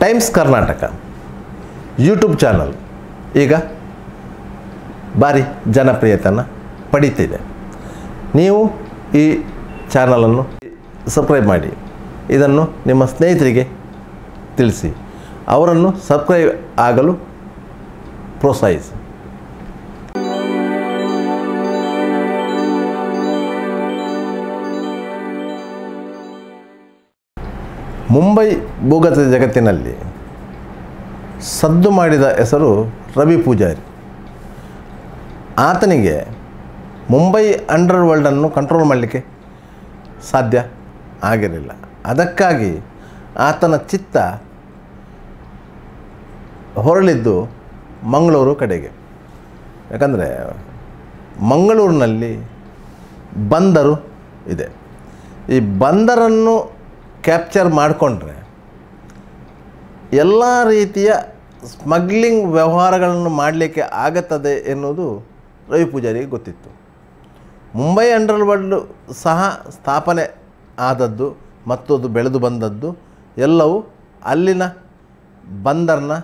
Times Karnataka YouTube channel ಈಗ ಭಾರಿ ಜನಪ್ರಿಯತೆಯನ್ನು ಪಡೀತಿದೆ. ನೀವು ಈ ಚಾನಲನ್ನು ಸಬ್ಸ್ಕ್ರೈಬ್ ಮಾಡಿ. ಇದನ್ನು ನಿಮ್ಮ ಸ್ನೇಹಿತರಿಗೆ ತಿಳಿಸಿ. ಅವರನ್ನು ಸಬ್ಸ್ಕ್ರೈಬ್ ಆಗಲು ಪ್ರೋತ್ಸಾಹಿಸಿ. ಮುಂಬೈ ಭೂಗತ ಜಗತ್ತಿನಲ್ಲಿ ಸದ್ದು ಮಾಡಿದ ಹೆಸರು ರವಿ ಪೂಜಾರಿ. ಆತನಿಗೆ ಮುಂಬೈ ಅಂಡರ್ ವರ್ಲ್ಡನ್ನು ಕಂಟ್ರೋಲ್ ಮಾಡಲಿಕ್ಕೆ ಸಾಧ್ಯ ಆಗಿರಲಿಲ್ಲ. ಅದಕ್ಕಾಗಿ ಆತನ ಚಿತ್ತ ಹೊರಳಿದ್ದು ಮಂಗಳೂರು ಕಡೆಗೆ. ಯಾಕಂದರೆ ಮಂಗಳೂರಿನಲ್ಲಿ ಬಂದರು ಇದೆ. ಈ ಬಂದರನ್ನು ಕ್ಯಾಪ್ಚರ್ ಮಾಡಿಕೊಂಡ್ರೆ ಎಲ್ಲ ರೀತಿಯ ಸ್ಮಗ್ಲಿಂಗ್ ವ್ಯವಹಾರಗಳನ್ನು ಮಾಡಲಿಕ್ಕೆ ಆಗುತ್ತದೆ ಎನ್ನುವುದು ರವಿ ಪೂಜಾರಿಗೆ ಗೊತ್ತಿತ್ತು. ಮುಂಬೈ ಅಂಡರ್ ವರ್ಲ್ಡ್ ಸಹ ಸ್ಥಾಪನೆ ಆದದ್ದು ಮತ್ತು ಅದು ಬೆಳೆದು ಬಂದದ್ದು ಎಲ್ಲವೂ ಅಲ್ಲಿನ ಬಂದರ್ನ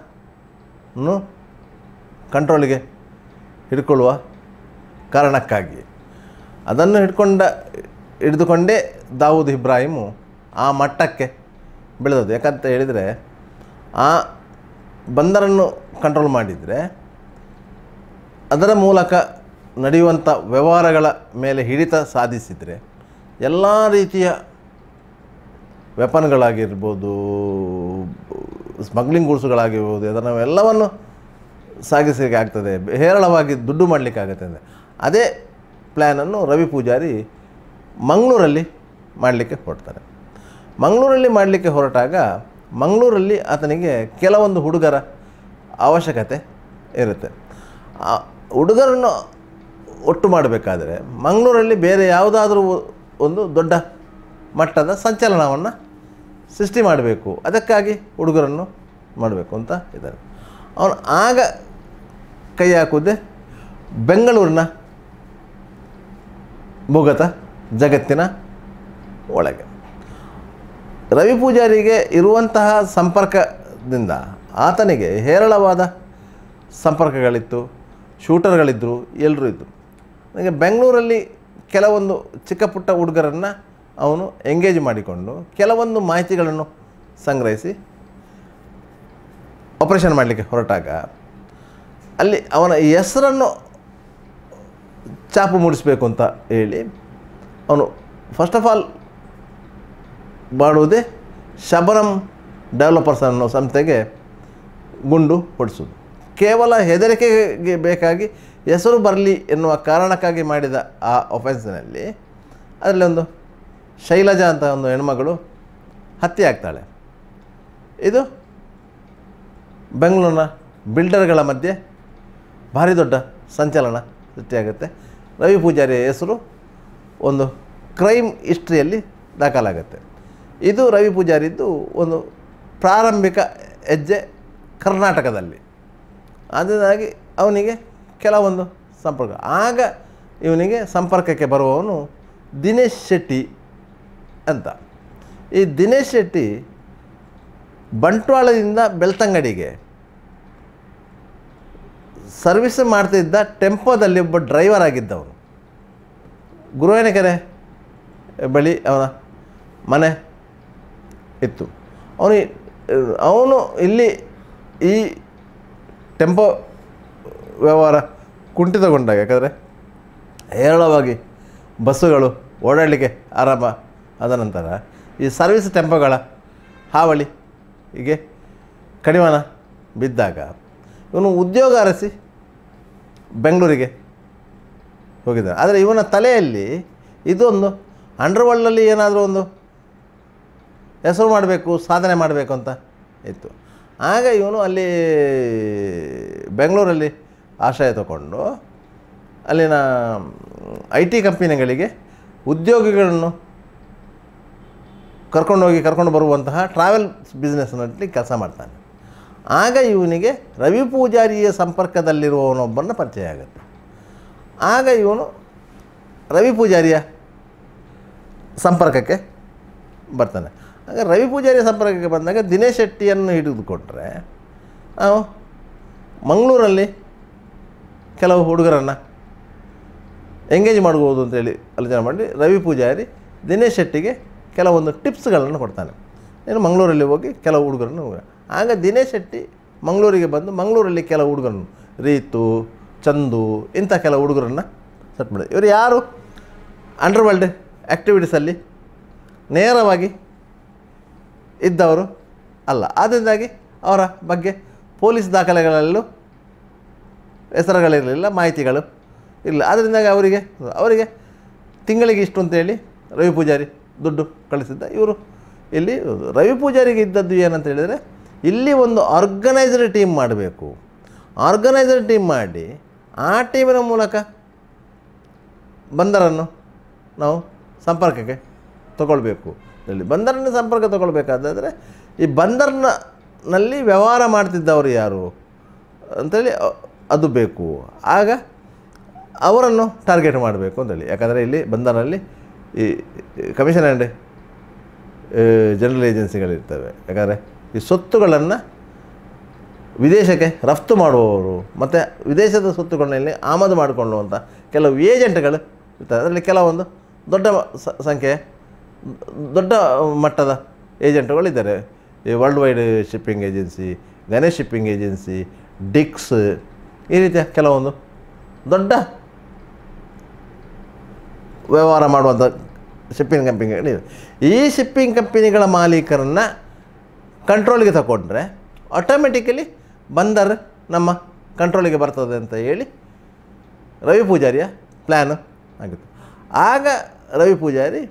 ಕಂಟ್ರೋಲಿಗೆ ಹಿಡ್ಕೊಳ್ಳುವ ಕಾರಣಕ್ಕಾಗಿ. ಅದನ್ನು ಹಿಡ್ಕೊಂಡ ಹಿಡಿದುಕೊಂಡೇ ದಾವೂದ್ ಇಬ್ರಾಹಿಮು ಆ ಮಟ್ಟಕ್ಕೆ ಬೆಳೆದದ್ದು. ಯಾಕಂತ ಹೇಳಿದರೆ, ಆ ಬಂದರನ್ನು ಕಂಟ್ರೋಲ್ ಮಾಡಿದರೆ, ಅದರ ಮೂಲಕ ನಡೆಯುವಂಥ ವ್ಯವಹಾರಗಳ ಮೇಲೆ ಹಿಡಿತ ಸಾಧಿಸಿದರೆ, ಎಲ್ಲ ರೀತಿಯ ವೆಪನ್ಗಳಾಗಿರ್ಬೋದು ಸ್ಮಗ್ಲಿಂಗ್ ಗೂಡ್ಸುಗಳಾಗಿರ್ಬೋದು ಅದನ್ನು ಎಲ್ಲವನ್ನು ಸಾಗಿಸಲಿಕ್ಕೆ ಆಗ್ತದೆ. ಹೇರಳವಾಗಿ ದುಡ್ಡು ಮಾಡಲಿಕ್ಕೆ ಆಗುತ್ತೆ ಅದೇ ಪ್ಲ್ಯಾನನ್ನು ರವಿ ಪೂಜಾರಿ ಮಂಗಳೂರಲ್ಲಿ ಮಾಡಲಿಕ್ಕೆ ಹೊರಡ್ತಾರೆ. ಮಂಗಳೂರಲ್ಲಿ ಮಾಡಲಿಕ್ಕೆ ಹೊರಟಾಗ ಮಂಗಳೂರಲ್ಲಿ ಆತನಿಗೆ ಕೆಲವೊಂದು ಹುಡುಗರ ಅವಶ್ಯಕತೆ ಇರುತ್ತೆ. ಆ ಹುಡುಗರನ್ನು ಒಟ್ಟು ಮಾಡಬೇಕಾದ್ರೆ ಮಂಗಳೂರಲ್ಲಿ ಬೇರೆ ಯಾವುದಾದ್ರೂ ಒಂದು ದೊಡ್ಡ ಮಟ್ಟದ ಸಂಚಲನವನ್ನು ಸೃಷ್ಟಿ ಮಾಡಬೇಕು. ಅದಕ್ಕಾಗಿ ಹುಡುಗರನ್ನು ಮಾಡಬೇಕು ಅಂತ ಇದ್ದಾರೆ. ಅವನು ಆಗ ಕೈ ಹಾಕುವುದೇ ಬೆಂಗಳೂರಿನ ಭೂಗತ ಜಗತ್ತಿನ ಒಳಗೆ. ರವಿ ಪೂಜಾರಿಗೆ ಇರುವಂತಹ ಸಂಪರ್ಕದಿಂದ ಆತನಿಗೆ ಹೇರಳವಾದ ಸಂಪರ್ಕಗಳಿತ್ತು ಶೂಟರ್ಗಳಿದ್ದರು ಎಲ್ಲರೂ ಇದ್ದರು ನನಗೆ ಬೆಂಗಳೂರಲ್ಲಿ ಕೆಲವೊಂದು ಚಿಕ್ಕ ಪುಟ್ಟ ಹುಡುಗರನ್ನು ಅವನು ಎಂಗೇಜ್ ಮಾಡಿಕೊಂಡು ಕೆಲವೊಂದು ಮಾಹಿತಿಗಳನ್ನು ಸಂಗ್ರಹಿಸಿ ಆಪರೇಷನ್ ಮಾಡಲಿಕ್ಕೆ ಹೊರಟಾಗ ಅಲ್ಲಿ ಅವನ ಹೆಸರನ್ನು ಚಾಪು ಮೂಡಿಸಬೇಕು ಅಂತ ಹೇಳಿ ಅವನು ಫಸ್ಟ್ ಆಫ್ ಆಲ್ ಮಾಡುವುದೇ ಶಬರಂ ಡೆವಲಪರ್ಸ್ ಅನ್ನೋ ಸಂಸ್ಥೆಗೆ ಗುಂಡು ಹೊಡಿಸೋದು. ಕೇವಲ ಹೆದರಿಕೆಗೆ ಬೇಕಾಗಿ ಹೆಸರು ಬರಲಿ ಎನ್ನುವ ಕಾರಣಕ್ಕಾಗಿ ಮಾಡಿದ ಆ ಒಫೆನ್ಸ್ನಲ್ಲಿ ಅದರಲ್ಲಿ ಒಂದು ಶೈಲಜಾ ಅಂತ ಒಂದು ಹೆಣ್ಮಗಳು ಹತ್ಯೆ ಆಗ್ತಾಳೆ. ಇದು ಬೆಂಗಳೂರಿನ ಬಿಲ್ಡರ್ಗಳ ಮಧ್ಯೆ ಭಾರಿ ದೊಡ್ಡ ಸಂಚಲನ ಸೃಷ್ಟಿಯಾಗುತ್ತೆ. ರವಿ ಪೂಜಾರಿ ಹೆಸರು ಒಂದು ಕ್ರೈಮ್ ಹಿಸ್ಟ್ರಿಯಲ್ಲಿ ದಾಖಲಾಗುತ್ತೆ. ಇದು ರವಿ ಪೂಜಾರಿದ್ದು ಒಂದು ಪ್ರಾರಂಭಿಕ ಹೆಜ್ಜೆ ಕರ್ನಾಟಕದಲ್ಲಿ. ಅದರಿಂದಾಗಿ ಅವನಿಗೆ ಕೆಲವೊಂದು ಸಂಪರ್ಕ. ಆಗ ಇವನಿಗೆ ಸಂಪರ್ಕಕ್ಕೆ ಬರುವವನು ದಿನೇಶ್ ಶೆಟ್ಟಿ ಅಂತ. ಈ ದಿನೇಶ್ ಶೆಟ್ಟಿ ಬಂಟ್ವಾಳದಿಂದ ಬೆಳ್ತಂಗಡಿಗೆ ಸರ್ವಿಸ್ ಮಾಡ್ತಿದ್ದ ಟೆಂಪೋದಲ್ಲಿ ಒಬ್ಬ ಡ್ರೈವರ್ ಆಗಿದ್ದವನು. ಗುರುವೇನಕೆರೆ ಬಳಿ ಅವನ ಮನೆ ಇತ್ತು. ಅವನು ಅವನು ಇಲ್ಲಿ ಈ ಟೆಂಪೋ ವ್ಯವಹಾರ ಕುಂಠಿತಗೊಂಡಾಗ, ಯಾಕಂದರೆ ಹೇರಳವಾಗಿ ಬಸ್ಸುಗಳು ಓಡಾಡಲಿಕ್ಕೆ ಆರಂಭ ಆದ ನಂತರ ಈ ಸರ್ವಿಸ್ ಟೆಂಪೋಗಳ ಹಾವಳಿ ಹೀಗೆ ಕಡಿವಾಣ ಬಿದ್ದಾಗ ಇವನು ಉದ್ಯೋಗ ಅರಸಿ ಬೆಂಗಳೂರಿಗೆ ಹೋಗಿದ್ದಾನೆ. ಆದರೆ ಇವನ ತಲೆಯಲ್ಲಿ ಇದೊಂದು ಅಂಡರ್ವರ್ಲ್ಡಲ್ಲಿ ಏನಾದರೂ ಒಂದು ಹೆಸರು ಮಾಡಬೇಕು, ಸಾಧನೆ ಮಾಡಬೇಕು ಅಂತ ಇತ್ತು. ಆಗ ಇವನು ಅಲ್ಲಿ ಬೆಂಗಳೂರಲ್ಲಿ ಆಶ್ರಯ ತಗೊಂಡು ಅಲ್ಲಿನ ಐ ಟಿ ಕಂಪನಿಗಳಿಗೆ ಉದ್ಯೋಗಿಗಳನ್ನು ಕರ್ಕೊಂಡೋಗಿ ಕರ್ಕೊಂಡು ಬರುವಂತಹ ಟ್ರಾವೆಲ್ ಬಿಸ್ನೆಸ್ನಲ್ಲಿ ಕೆಲಸ ಮಾಡ್ತಾನೆ. ಆಗ ಇವನಿಗೆ ರವಿ ಪೂಜಾರಿಯ ಸಂಪರ್ಕದಲ್ಲಿರುವವನೊಬ್ಬನ ಪರಿಚಯ ಆಗುತ್ತೆ. ಆಗ ಇವನು ರವಿ ಪೂಜಾರಿಯ ಸಂಪರ್ಕಕ್ಕೆ ಬರ್ತಾನೆ. ಆಗ ರವಿ ಪೂಜಾರಿ ಸಂಪರ್ಕಕ್ಕೆ ಬಂದಾಗ ದಿನೇಶ್ ಶೆಟ್ಟಿಯನ್ನು ಹಿಡಿದುಕೊಟ್ರೆ ನಾವು ಮಂಗಳೂರಲ್ಲಿ ಕೆಲವು ಹುಡುಗರನ್ನು ಎಂಗೇಜ್ ಮಾಡ್ಬೋದು ಅಂತೇಳಿ ಆಲೋಚನೆ ಮಾಡಿ ರವಿ ಪೂಜಾರಿ ದಿನೇಶ್ ಶೆಟ್ಟಿಗೆ ಕೆಲವೊಂದು ಟಿಪ್ಸ್ಗಳನ್ನು ಕೊಡ್ತಾನೆ. ಏನು ಮಂಗಳೂರಲ್ಲಿ ಹೋಗಿ ಕೆಲವು ಹುಡುಗರನ್ನು ಹೋಗ ಆಗ ದಿನೇಶ್ ಶೆಟ್ಟಿ ಮಂಗಳೂರಿಗೆ ಬಂದು ಮಂಗಳೂರಲ್ಲಿ ಕೆಲವು ಹುಡುಗರನ್ನು ರೀತು, ಚಂದು ಇಂಥ ಕೆಲವು ಹುಡುಗರನ್ನು ಸೆಟ್ ಮಾಡಿದೆ ಇವರು ಯಾರು? ಅಂಡರ್ವರ್ಲ್ಡ್ ಆ್ಯಕ್ಟಿವಿಟೀಸಲ್ಲಿ ನೇರವಾಗಿ ಇದ್ದವರು? ಅಲ್ಲ. ಆದ್ದರಿಂದಾಗಿ ಅವರ ಬಗ್ಗೆ ಪೊಲೀಸ್ ದಾಖಲೆಗಳಲ್ಲೂ ಹೆಸರುಗಳಿರಲಿಲ್ಲ, ಮಾಹಿತಿಗಳು ಇಲ್ಲ. ಆದ್ದರಿಂದಾಗಿ ಅವರಿಗೆ ಅವರಿಗೆ ತಿಂಗಳಿಗೆ ಇಷ್ಟು ಅಂತೇಳಿ ರವಿ ಪೂಜಾರಿ ದುಡ್ಡು ಕಳಿಸಿದ್ದ. ಇವರು ಇಲ್ಲಿ ರವಿ ಪೂಜಾರಿಗೆ ಇದ್ದದ್ದು ಏನಂತ ಹೇಳಿದರೆ, ಇಲ್ಲಿ ಒಂದು ಆರ್ಗನೈಸರ್ ಟೀಮ್ ಮಾಡಬೇಕು. ಆರ್ಗನೈಸರ್ ಟೀಮ್ ಮಾಡಿ ಆ ಟೀಮಿನ ಮೂಲಕ ಬಂದರನ್ನು ನಾವು ಸಂಪರ್ಕಕ್ಕೆ ತಗೊಳ್ಬೇಕು. ಹೇಳಿ ಬಂದರನ್ನು ಸಂಪರ್ಕ ತಗೊಳ್ಬೇಕಾದ್ರೆ ಈ ಬಂದರ್ನಲ್ಲಿ ವ್ಯವಹಾರ ಮಾಡ್ತಿದ್ದವರು ಯಾರು? ಅಂಥೇಳಿ ಅದು ಬೇಕು. ಆಗ ಅವರನ್ನು ಟಾರ್ಗೆಟ್ ಮಾಡಬೇಕು ಅಂತೇಳಿ. ಯಾಕಂದರೆ ಇಲ್ಲಿ ಬಂದರಲ್ಲಿ ಈ ಕಮಿಷನ್ ಆ್ಯಂಡ್ ಜನರಲ್ ಏಜೆನ್ಸಿಗಳಿರ್ತವೆ ಯಾಕಂದರೆ ಈ ಸ್ವತ್ತುಗಳನ್ನು ವಿದೇಶಕ್ಕೆ ರಫ್ತು ಮಾಡುವವರು, ಮತ್ತು ವಿದೇಶದ ಸೊತ್ತುಗಳಲ್ಲಿ ಆಮದು ಮಾಡಿಕೊಳ್ಳುವಂಥ ಕೆಲವು ಏಜೆಂಟ್ಗಳು ಇರ್ತವೆ. ಅದರಲ್ಲಿ ಕೆಲವೊಂದು ದೊಡ್ಡ ಸಂಖ್ಯೆ ದೊಡ್ಡ ಮಟ್ಟದ ಏಜೆಂಟ್ಗಳಿದ್ದಾರೆ. ಈ world wide shipping agency Ganesh shipping agency ಡಿಕ್ಸ್ ಈ ರೀತಿಯ ಕೆಲವೊಂದು ದೊಡ್ಡ ವ್ಯವಹಾರ ಮಾಡುವಂಥ ಶಿಪ್ಪಿಂಗ್ ಕಂಪನಿಗಳಿವೆ ಈ ಶಿಪ್ಪಿಂಗ್ ಕಂಪನಿಗಳ ಮಾಲೀಕರನ್ನು ಕಂಟ್ರೋಲಿಗೆ ತಗೊಂಡ್ರೆ ಆಟೋಮೆಟಿಕಲಿ ಬಂದರ್ ನಮ್ಮ ಕಂಟ್ರೋಲಿಗೆ ಬರ್ತದೆ ಅಂತ ಹೇಳಿ ರವಿ ಪೂಜಾರಿಯ ಪ್ಲ್ಯಾನು ಆಗಿತ್ತು. ಆಗ ರವಿ ಪೂಜಾರಿ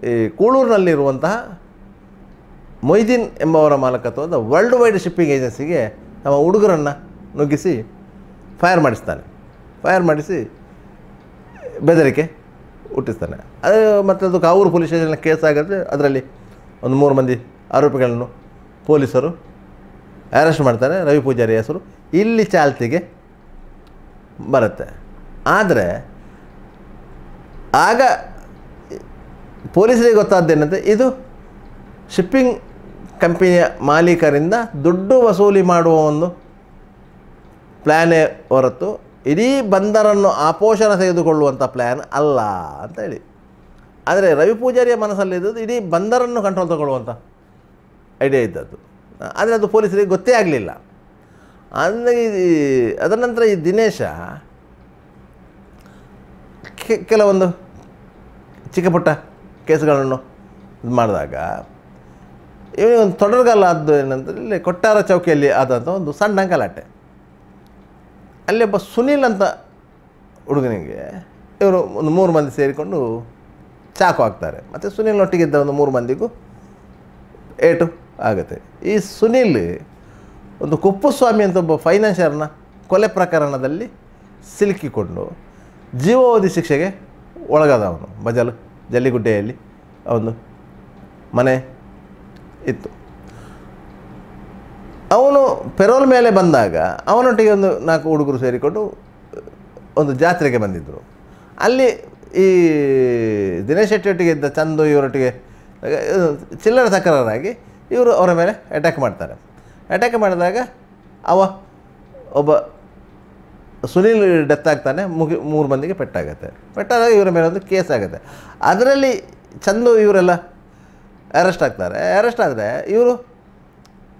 ಈ ಕೂಳೂರಿನಲ್ಲಿರುವಂತಹ ಮೊಯ್ದೀನ್ ಎಂಬವರ ಮಾಲಕತ್ವದ ವರ್ಲ್ಡ್ ವೈಡ್ ಶಿಪ್ಪಿಂಗ್ ಏಜೆನ್ಸಿಗೆ ನಮ್ಮ ಹುಡುಗರನ್ನು ನುಗ್ಗಿಸಿ ಫೈರ್ ಮಾಡಿಸ್ತಾನೆ. ಫೈರ್ ಮಾಡಿಸಿ ಬೆದರಿಕೆ ಹುಟ್ಟಿಸ್ತಾನೆ. ಅದು ಮತ್ತು ಅದು ಕಾವೂರು ಪೊಲೀಸ್ ಸ್ಟೇಷನಲ್ಲಿ ಕೇಸ್ ಆಗಿದ್ರೆ ಅದರಲ್ಲಿ ಒಂದು ಮೂರು ಮಂದಿ ಆರೋಪಿಗಳನ್ನು ಪೊಲೀಸರು ಅರೆಸ್ಟ್ ಮಾಡ್ತಾರೆ. ರವಿ ಪೂಜಾರಿ ಹೆಸರು. ಇಲ್ಲಿ ಚಾಲ್ತಿಗೆ ಬರುತ್ತೆ. ಆದರೆ ಆಗ ಪೊಲೀಸರಿಗೆ ಗೊತ್ತಾದ್ದೇನಂತೆ ಇದು ಶಿಪ್ಪಿಂಗ್ ಕಂಪನಿಯ ಮಾಲೀಕರಿಂದ ದುಡ್ಡು ವಸೂಲಿ ಮಾಡುವ ಒಂದು ಪ್ಲ್ಯಾನೇ ಹೊರತು ಇಡೀ ಬಂದರನ್ನು ಆಪೋಷಣ ತೆಗೆದುಕೊಳ್ಳುವಂಥ ಪ್ಲ್ಯಾನ್ ಅಲ್ಲ ಅಂತ ಹೇಳಿ. ಆದರೆ ರವಿ ಪೂಜಾರಿಯ ಮನಸ್ಸಲ್ಲಿದ್ದದ್ದು ಇಡೀ ಬಂದರನ್ನು ಕಂಟ್ರೋಲ್ ತಗೊಳ್ಳುವಂಥ ಐಡಿಯಾ ಇದ್ದದ್ದು. ಆದರೆ ಅದು ಪೊಲೀಸರಿಗೆ ಗೊತ್ತೇ ಆಗಲಿಲ್ಲ. ಅಂದರೆ ಅದರ ನಂತರ ಈ ದಿನೇಶ ಕೆಲವೊಂದು ಚಿಕ್ಕ ಪುಟ್ಟ ಕೇಸುಗಳನ್ನು ಇದು ಮಾಡಿದಾಗ, ಇವನಿಗೆ ಒಂದು ತೊಡರ್ಗಾಲ ಆದ್ದು ಏನಂದರೆ, ಇಲ್ಲಿ ಕೊಟ್ಟಾರ ಚೌಕಿಯಲ್ಲಿ ಆದಂಥ ಒಂದು ಸಣ್ಣ ಗಲಾಟೆ. ಅಲ್ಲಿ ಒಬ್ಬ ಸುನೀಲ್ ಅಂತ ಹುಡುಗನಿಗೆ ಇವರು ಒಂದು ಮೂರು ಮಂದಿ ಸೇರಿಕೊಂಡು ಚಾಕು ಹಾಕ್ತಾರೆ. ಮತ್ತು ಸುನೀಲ್ ಇದ್ದ ಒಂದು ಮೂರು ಮಂದಿಗೂ ಏಟು ಆಗುತ್ತೆ. ಈ ಸುನೀಲ್ ಒಂದು ಕುಪ್ಪುಸ್ವಾಮಿ ಅಂತ ಒಬ್ಬ ಫೈನಾನ್ಷಿಯರ್ನ ಕೊಲೆ ಪ್ರಕರಣದಲ್ಲಿ ಸಿಲುಕಿಕೊಂಡು ಜೀವಾವಧಿ ಶಿಕ್ಷೆಗೆ ಒಳಗಾದವನು ಬಜಲು ಜಲ್ಲಿಗುಡ್ಡೆಯಲ್ಲಿ ಅವನು ಮನೆ ಇತ್ತು. ಅವನು ಪೆರೋಲ್ ಮೇಲೆ ಬಂದಾಗ ಅವನೊಟ್ಟಿಗೆ ಒಂದು ನಾಲ್ಕು ಹುಡುಗರು ಸೇರಿಕೊಂಡು ಒಂದು ಜಾತ್ರೆಗೆ ಬಂದಿದ್ದರು ಅಲ್ಲಿ ಈ ದಿನೇಶ್ ಶೆಟ್ಟಿಯೊಟ್ಟಿಗೆ ಇದ್ದ ಚಂದು ಇವರೊಟ್ಟಿಗೆ, ಚಿಲ್ಲರೆ ತಕರಾರಾಗಿ ಇವರು ಅವರ ಮೇಲೆ ಅಟ್ಯಾಕ್ ಮಾಡ್ತಾರೆ. ಅಟ್ಯಾಕ್ ಮಾಡಿದಾಗ ಅವ ಒಬ್ಬ ಸುನೀಲ್ ಡೆತ್ ಆಗ್ತಾನೆ, ಮುಗಿ, ಮೂರು ಮಂದಿಗೆ ಪೆಟ್ಟಾಗತ್ತೆ. ಪೆಟ್ಟಾದಾಗ ಇವರ ಮೇಲೆ ಒಂದು ಕೇಸ್ ಆಗುತ್ತೆ. ಅದರಲ್ಲಿ ಚಂದು ಇವರೆಲ್ಲ ಅರೆಸ್ಟ್ ಆಗ್ತಾರೆ. ಅರೆಸ್ಟ್ ಆದರೆ ಇವರು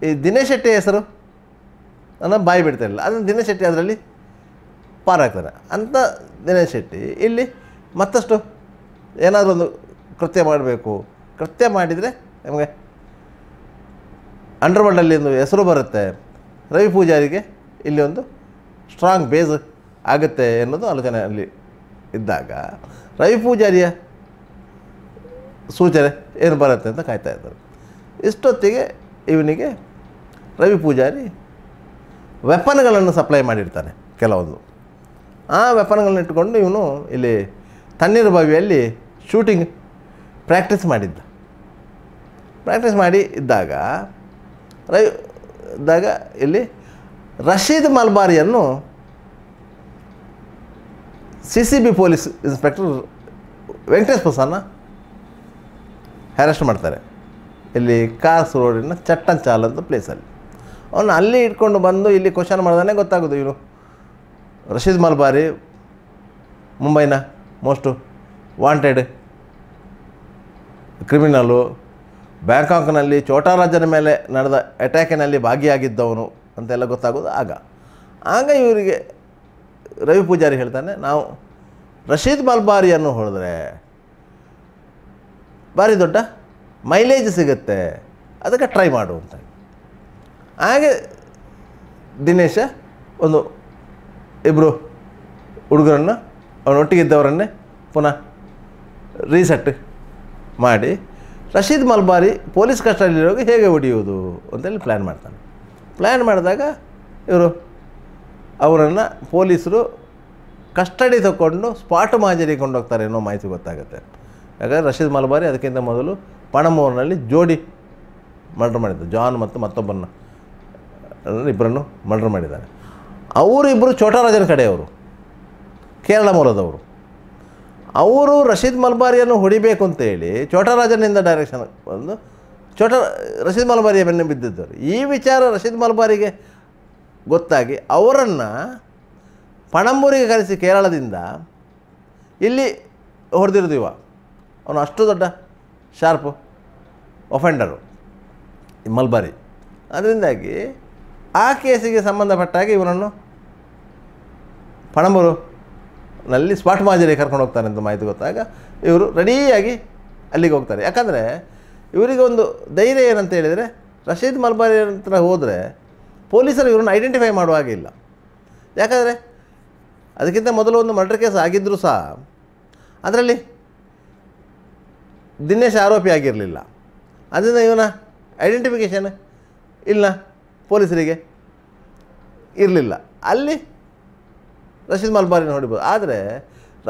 ಈ ದಿನೇಶ್ ಶೆಟ್ಟಿ ಹೆಸರು? ನನ್ನ ಬಾಯಿ ಬಿಡ್ತಾ ಇರಲಿಲ್ಲ. ಅದನ್ನು ದಿನೇಶ್ ಶೆಟ್ಟಿ ಅದರಲ್ಲಿ ಪಾರಾಗ್ತಾರೆ ಅಂಥ ದಿನೇಶ್ ಶೆಟ್ಟಿ ಇಲ್ಲಿ ಮತ್ತಷ್ಟು ಏನಾದರೂ ಒಂದು ಕೃತ್ಯ ಮಾಡಬೇಕು. ಕೃತ್ಯ ಮಾಡಿದರೆ ನಮಗೆ ಅಂಡರ್ವರ್ಲ್ಡಲ್ಲಿ ಒಂದು ಹೆಸರು ಬರುತ್ತೆ. ರವಿ ಪೂಜಾರಿಗೆ ಇಲ್ಲಿ ಒಂದು ಸ್ಟ್ರಾಂಗ್ ಬೇಸ್ ಆಗುತ್ತೆ ಅನ್ನೋದು ಆಲೋಚನೆ ಅಲ್ಲಿ ಇದ್ದಾಗ ರವಿ ಪೂಜಾರಿಯ ಸೂಚನೆ ಏನು ಬರುತ್ತೆ ಅಂತ ಕಾಯ್ತಾ ಇದ್ದಾರೆ. ಇಷ್ಟೊತ್ತಿಗೆ ಇವನಿಗೆ ರವಿ ಪೂಜಾರಿ ವೆಪನ್ಗಳನ್ನು ಸಪ್ಲೈ ಮಾಡಿರ್ತಾನೆ ಕೆಲವೊಂದು. ಆ ವೆಪನ್ಗಳನ್ನ ಇಟ್ಕೊಂಡು ಇವನು ಇಲ್ಲಿ ತಣ್ಣೀರು ಬಾವಿಯಲ್ಲಿ ಶೂಟಿಂಗ್ ಪ್ರಾಕ್ಟೀಸ್ ಮಾಡಿದ್ದ. ಪ್ರಾಕ್ಟೀಸ್ ಮಾಡಿ ಇದ್ದಾಗ ರವಿ ಇದ್ದಾಗ ಇಲ್ಲಿ Rashid ಮಲ್ಬಾರಿಯನ್ನು C C B police inspector Venkatesh Prasanna arrest ಮಾಡ್ತಾರೆ. ಇಲ್ಲಿ ಕಾರ್ಸ್ ರೋಡಿನ ಚಟ್ಟಂಚಾಲ್ ಅಂತ ಪ್ಲೇಸಲ್ಲಿ ಅವನು ಅಲ್ಲಿ ಇಟ್ಕೊಂಡು ಬಂದು ಇಲ್ಲಿ ಕ್ವಶನ್ ಮಾಡ್ದಾನೆ ಗೊತ್ತಾಗೋದು ಇವರು. ರಶೀದ್ ಮಲ್ಬಾರಿ ಮುಂಬೈನ ಮೋಸ್ಟು ವಾಂಟೆಡ್ ಕ್ರಿಮಿನಲು ಬ್ಯಾಂಕಾಕ್ನಲ್ಲಿ ಚೋಟಾರಾಜನ ಮೇಲೆ ನಡೆದ ಅಟ್ಯಾಕಿನಲ್ಲಿ ಭಾಗಿಯಾಗಿದ್ದವನು. ಅಂತೆಲ್ಲ ಗೊತ್ತಾಗೋದು ಆಗ. ಆಗ ಇವರಿಗೆ ರವಿ ಪೂಜಾರಿ ಹೇಳ್ತಾನೆ, ನಾವು ರಶೀದ್ ಮಲ್ಬಾರಿಯನ್ನು ಹೊಡೆದ್ರೆ ಭಾರಿ ದೊಡ್ಡ ಮೈಲೇಜ್ ಸಿಗುತ್ತೆ, ಅದಕ್ಕೆ ಟ್ರೈ ಮಾಡು ಅಂತ. ಹಾಗೆ ದಿನೇಶ ಒಂದು ಇಬ್ಬರು ಹುಡುಗರನ್ನು ಅವನೊಟ್ಟಿಗಿದ್ದವರನ್ನೇ ಪುನಃ ರೀಸೆಟ್ ಮಾಡಿ, ರಶೀದ್ ಮಲ್ಬಾರಿ ಪೊಲೀಸ್ ಕಸ್ಟಡಿಲಿರುವಾಗ ಹೇಗೆ ಹೊಡೆಯುವುದು ಅಂತೇಳಿ ಪ್ಲ್ಯಾನ್ ಮಾಡ್ತಾನೆ. ಪ್ಲ್ಯಾನ್ ಮಾಡಿದಾಗ ಇವರು ಅವರನ್ನು ಪೊಲೀಸರು ಕಸ್ಟಡಿ ತಗೊಂಡು ಸ್ಪಾಟ್ ಮಾಜರಿಗೆ ಕೊಂಡೋಗ್ತಾರೆ ಅನ್ನೋ ಮಾಹಿತಿ ಗೊತ್ತಾಗುತ್ತೆ. ಯಾಕಂದರೆ ರಶೀದ್ ಮಲ್ಬಾರಿ ಅದಕ್ಕಿಂತ ಮೊದಲು ಪಣಮೂರಿನಲ್ಲಿ ಜೋಡಿ ಮರ್ಡರ್ ಮಾಡಿದ್ದರು ಜಾನ್ ಮತ್ತು ಮತ್ತೊಬ್ಬನ ಇಬ್ಬರನ್ನು ಮರ್ಡರ್ ಮಾಡಿದ್ದಾರೆ. ಅವರಿಬ್ಬರು ಚೋಟರಾಜನ ಕಡೆಯವರು, ಕೇರಳ ಮೂಲದವರು. ಅವರು ರಶೀದ್ ಮಲ್ಬಾರಿಯನ್ನು ಹೊಡಿಬೇಕು ಅಂತೇಳಿ ಚೋಟರಾಜನಿಂದ ಡೈರೆಕ್ಷನ್ ಬಂದು ಚೋಟ ರಶೀದ್ ಮಲ್ಬಾರಿಯ ಬೆನ್ನು ಬಿದ್ದಿದ್ದರು ಈ ವಿಚಾರ ರಶೀದ್ ಮಲ್ಬಾರಿಗೆ ಗೊತ್ತಾಗಿ ಅವರನ್ನು ಪಣಂಬೂರಿಗೆ ಕರೆಸಿ ಕೇರಳದಿಂದ ಇಲ್ಲಿ ಹೊಡೆದಿರೋದು ಇವ. ಅವನು ಅಷ್ಟು ದೊಡ್ಡ ಶಾರ್ಪು ಒಫೆಂಡರು ಈ ಮಲ್ಬಾರಿ. ಅದರಿಂದಾಗಿ ಆ ಕೇಸಿಗೆ ಸಂಬಂಧಪಟ್ಟಾಗ ಇವನನ್ನು ಪಣಂಬೂರು ನಲ್ಲಿ ಸ್ಪಾಟ್ ಮಾಜರಿಗೆ ಕರ್ಕೊಂಡು ಹೋಗ್ತಾರೆ ಅಂತ ಮಾಹಿತಿ ಗೊತ್ತಾಗ ಇವರು ರೆಡಿಯಾಗಿ ಅಲ್ಲಿಗೆ ಹೋಗ್ತಾರೆ. ಯಾಕಂದರೆ ಇವರಿಗೆ ಒಂದು ಧೈರ್ಯ ಏನಂತ ಹೇಳಿದರೆ, ರಶೀದ್ ಮಲ್ಬಾರಿ ಹತ್ರ ಹೋದರೆ ಪೊಲೀಸರು ಇವ್ರನ್ನ ಐಡೆಂಟಿಫೈ ಮಾಡುವ ಹಾಗೆ ಇಲ್ಲ. ಯಾಕಂದರೆ ಅದಕ್ಕಿಂತ ಮೊದಲು ಒಂದು ಮರ್ಡರ್ ಕೇಸ್ ಆಗಿದ್ದರೂ ಸಹ ಅದರಲ್ಲಿ ದಿನೇಶ್ ಆರೋಪಿ ಆಗಿರಲಿಲ್ಲ. ಅದರಿಂದ ಇವನ ಐಡೆಂಟಿಫಿಕೇಷನ್ ಇಲ್ಲ, ಪೊಲೀಸರಿಗೆ ಇರಲಿಲ್ಲ. ಅಲ್ಲಿ ರಶೀದ್ ಮಲ್ಬಾರಿನ ಹೊಡಿಬೋದು ಆದರೆ